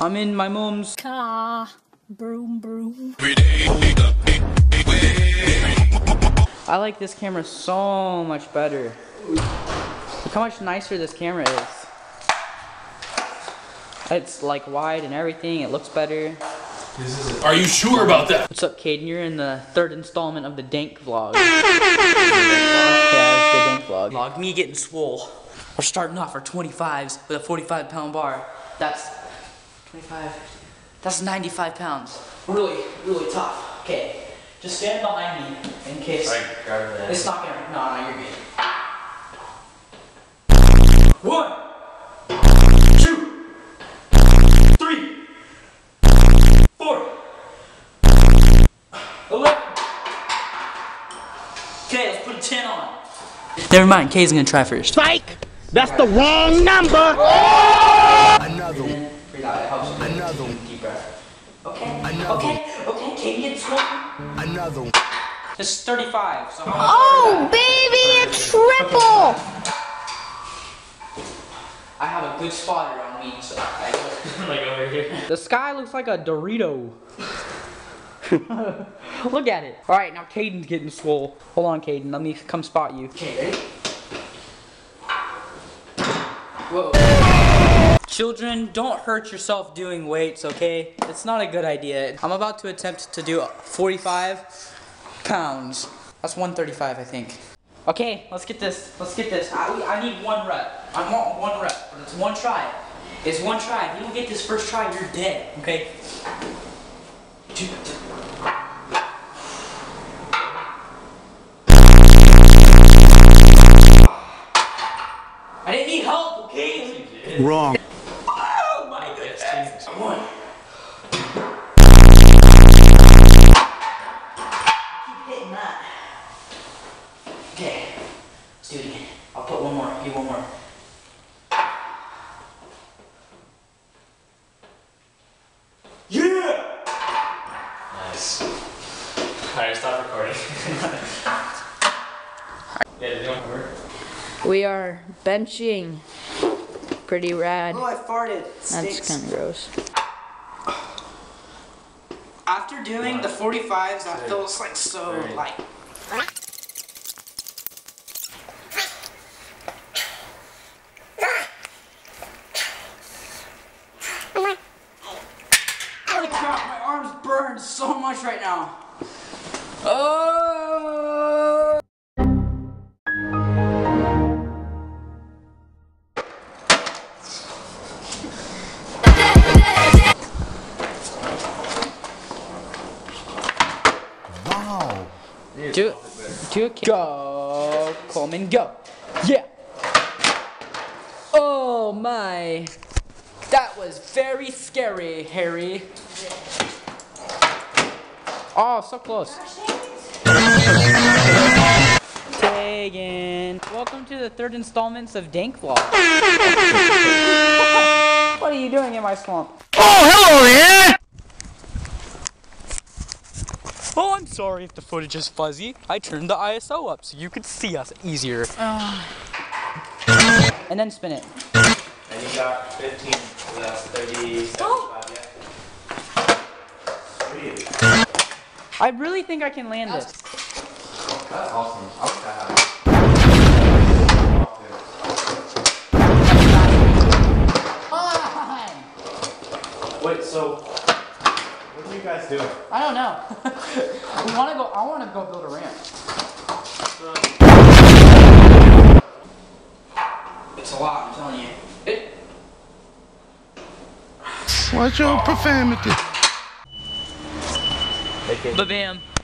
I'm in my mom's car. Broom, broom. I like this camera so much better. Look how much nicer this camera is. It's like wide and everything, it looks better. Are you sure about that? What's up, Caden? You're in the third installment of the Dank vlog. yeah, the Dank vlog. Vlog me getting swole. We're starting off our 25s with a 45 pound bar. That's 25. That's 95 pounds. Really, really tough. Okay, just stand behind me in case. It's not gonna. No, no, you're good. One, two, three, four, eleven. Okay, let's put a 10 on. Never mind, Kay's gonna try first. Psych! That's the wrong number! Another one. Breathe out, it helps. Another one. Deep breath. Okay, Another okay, okay, Kay gets swole. Another one. This is 35, so how much Oh, baby, a triple! I have a good spotter on me, so I like over here. The sky looks like a Dorito. Look at it. Alright, now Caden's getting swole. Hold on, Caden. Let me come spot you. Okay, ready? Children, don't hurt yourself doing weights, okay? It's not a good idea. I'm about to attempt to do 45 pounds. That's 135, I think. Okay, let's get this. Let's get this. I, I need one rep. I want one rep, but it's one try. It's one try. If you don't get this first try, you're dead, okay? I didn't need help, okay? Wrong. Put one more. Give one more. Yeah! Nice. Alright, stop recording. yeah, did you want to work? We are benching. Pretty rad. Oh, I farted. That's kind of gross. After doing the 45s, that feels like so Three. like. Holy crap, my arms burn so much right now. Oh! Wow. Two, two, go, Coleman, go. Yeah. Oh my. That was very scary, Harry. Oh, so close. Tegan. Welcome to the third installments of Dank Vlog. what are you doing in my swamp? Oh, hello there! Oh, I'm sorry if the footage is fuzzy. I turned the ISO up so you could see us easier. And then spin it. And you got 15, so that's 30, 75, yeah. Sweet. I really think I can land this. That's awesome. I wish I had Wait, so what are you guys doing? I don't know. we want to go. I want to go build a ramp. It's a lot. I'm telling you. It, Watch your profanity. Ba-bam.